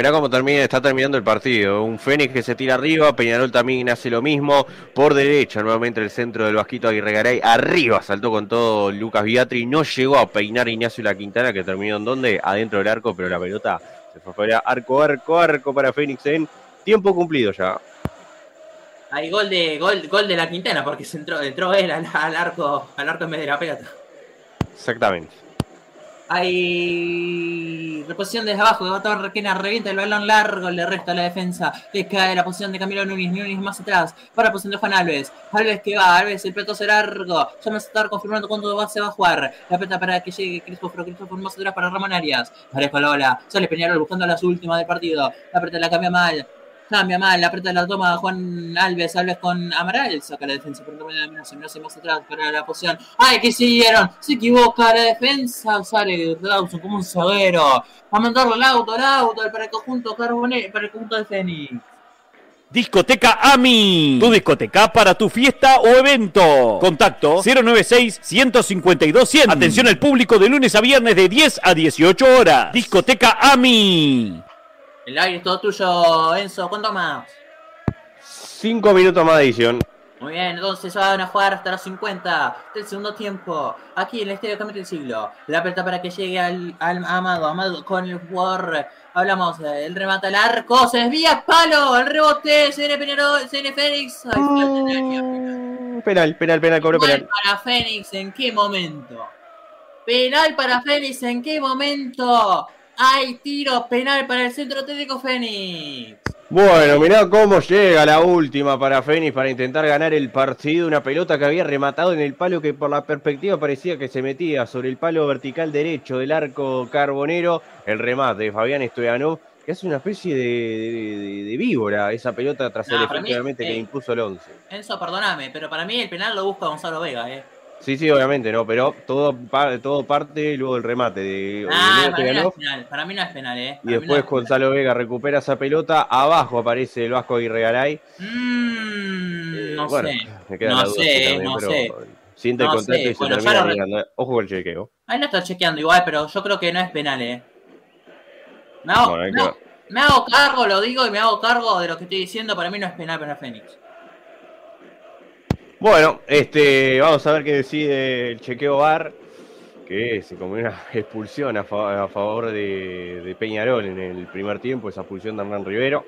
Mirá cómo termina, está terminando el partido. Un Fénix que se tira arriba, Peñarol también hace lo mismo. Por derecha, nuevamente el centro del Vasquito Aguirre Arriba saltó con todo Lucas Viatri. No llegó a peinar Ignacio La Quintana, que terminó en donde? Adentro del arco, pero la pelota se fue fuera. Arco, arco, arco para Fénix en tiempo cumplido ya. Hay gol de gol, gol de La Quintana, porque se entró, entró él al, arco, al arco en vez de la pelota. Exactamente. Hay reposición desde abajo, de Bato Requena revienta el balón largo, le resta la defensa, le cae la posición de Camilo Núñez, Núñez más atrás, para la posición de Juan Alves, Alves que va, Alves el peto será largo, ya me a estar confirmando cuándo se va a jugar, la peta para que llegue Cristóforo, Cristóforo más atrás para Ramón Arias, Parejo Lola, sale Peñarol buscando las últimas del partido, la peta la cambia mal, Cambia mal, aprieta la toma Juan Alves, Alves con Amaral, saca la defensa por no se me hace más atrás para la posición. ¡Ay, que siguieron! Se equivoca la defensa, sale Dawson como un zaguero. A mandarlo al auto, al auto, para el conjunto Carbone, para el conjunto de Fénix. Discoteca AMI, tu discoteca para tu fiesta o evento. Contacto 096-152-100. Atención al público de lunes a viernes de 10 a 18 horas. Discoteca AMI. El aire es todo tuyo, Enzo. ¿Cuánto más? Cinco minutos más de edición. Muy bien, entonces van a jugar hasta los 50 del segundo tiempo. Aquí en el Estadio Campeón del Siglo. La pelota para que llegue al, Amado. Amado con el jugador. Hablamos, el remate al arco. Se desvía palo. El rebote. Se viene Peñarol. Se viene Fénix. Penal, penal, penal, penal. para Fénix. ¿En qué momento? Penal para Fénix. ¿En qué momento? Hay tiro penal para el Centro Técnico Fénix. Bueno, mirá cómo llega la última para Fénix para intentar ganar el partido. Una pelota que había rematado en el palo que por la perspectiva parecía que se metía sobre el palo vertical derecho del arco carbonero. El remate de Fabián Estoyanov, que es una especie de, víbora esa pelota tras el efectivamente que impuso el 11. Enzo, perdóname, pero para mí el penal lo busca Gonzalo Vega, ¿eh? Sí, sí, obviamente, ¿no? Pero todo, todo parte luego del remate. De, ah, para, mí no es penal, para mí no es penal, ¿eh? y después Gonzalo Vega recupera esa pelota. Abajo aparece el Vasco Aguirre. Mmm, eh, no sé. Me queda no sé, no sé. Siente el contacto y se termina Ojo con el chequeo. Ahí no está chequeando igual, pero yo creo que no es penal, ¿eh? Me hago, me hago cargo, lo digo y me hago cargo de lo que estoy diciendo. Para mí no es penal para Fénix. Bueno, este, vamos a ver qué decide el chequeo bar, que es como una expulsión a, favor de, de, Peñarol en el primer tiempo, esa expulsión de Hernán Rivero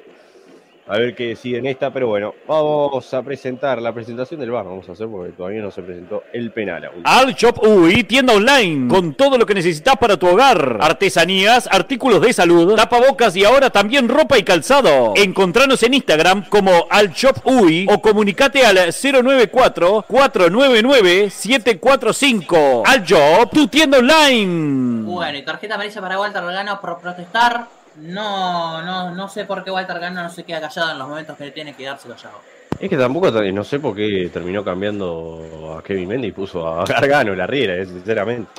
a ver qué deciden esta, pero bueno, vamos a presentar la presentación del bar, vamos a hacer porque todavía no se presentó el penal aún. Al Shop UI, tienda online, con todo lo que necesitas para tu hogar, artesanías, artículos de salud, tapabocas y ahora también ropa y calzado. Encontranos en Instagram como Al Shop UI o comunicate al 094-499-745. Al Shop, tu tienda online. Bueno, y tarjeta amarilla para Walter Regano por protestar. No, no, no sé por qué Walter Gargano no se queda callado en los momentos que le tiene que darse callado. Es que tampoco, no sé por qué terminó cambiando a Kevin Mendy y puso a Gargano la riera, eh, sinceramente.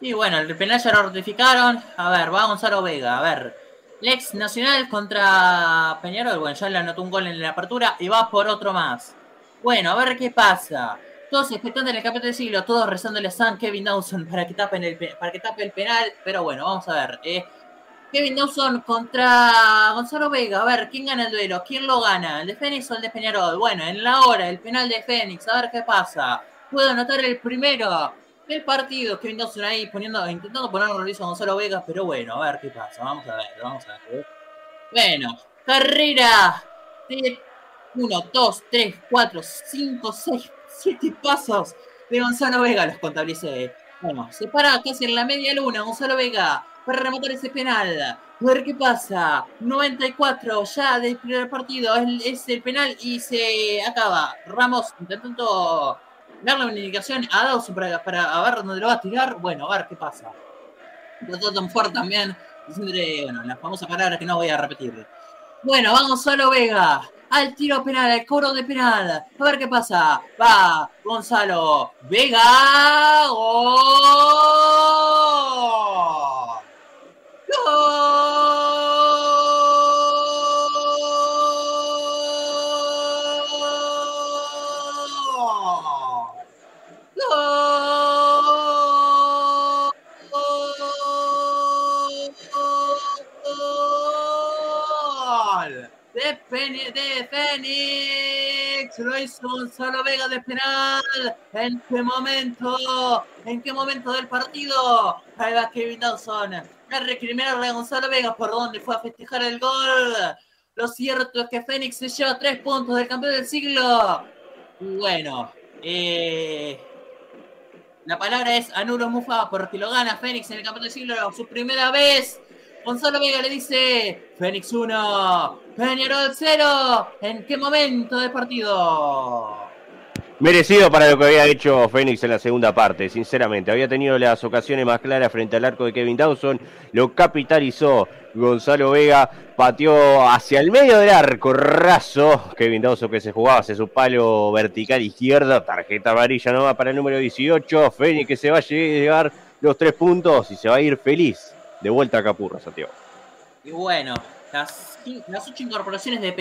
Sí, bueno, el penal ya lo ratificaron. A ver, va Gonzalo Vega, a ver. Lex Nacional contra Peñarol, bueno, ya le anotó un gol en la apertura y va por otro más. Bueno, a ver qué pasa. Todos expectantes en el campeonato del siglo, todos rezándole a San Kevin Dawson para que tapen el para que tape el penal, pero bueno, vamos a ver. Eh, Kevin Dawson contra Gonzalo Vega. A ver, ¿quién gana el duelo? ¿Quién lo gana? ¿El de Fénix o el de Peñarol? Bueno, en la hora, el penal de Fénix. A ver qué pasa. Puedo anotar el primero del partido. Kevin Dawson ahí poniendo, intentando poner un a Gonzalo Vega, pero bueno, a ver qué pasa. Vamos a ver, vamos a ver. Bueno, carrera de 1, 2, 3, 4, 5, 6, 7 pasos de Gonzalo Vega. Los contabilicé. Bueno, se para casi en la media luna. Gonzalo Vega para rematar ese penal. A ver qué pasa. 94 ya del primer partido. Es, el penal y se acaba. Ramos intentando darle una indicación a Dawson para, para ver dónde lo va a tirar. Bueno, a ver qué pasa. Tom Ford también. Bueno, las famosas palabras que no voy a repetir. Bueno, vamos solo Vega. Al tiro penal, al coro de penal. A ver qué pasa. Va Gonzalo Vega. De, de Fénix. Lo Gonzalo Vega de penal. ¿En qué momento? ¿En qué momento del partido? Ahí va Kevin Dawson a recriminarle a Gonzalo Vega por donde fue a festejar el gol. Lo cierto es que Fénix se lleva tres puntos del campeón del siglo. Bueno, eh, la palabra es Anulo Mufa porque lo gana Fénix en el campeón del siglo su primera vez. Gonzalo Vega le dice, Fénix 1, Peñarol 0. ¿En qué momento del partido? Merecido para lo que había hecho Fénix en la segunda parte, sinceramente. Había tenido las ocasiones más claras frente al arco de Kevin Dawson. Lo capitalizó Gonzalo Vega. Pateó hacia el medio del arco, raso. Kevin Dawson que se jugaba hacia su palo vertical izquierda. Tarjeta amarilla nomás para el número 18. Fénix que se va a llevar los tres puntos y se va a ir feliz. De vuelta a Capurra, Santiago. Y bueno, las, las ocho incorporaciones de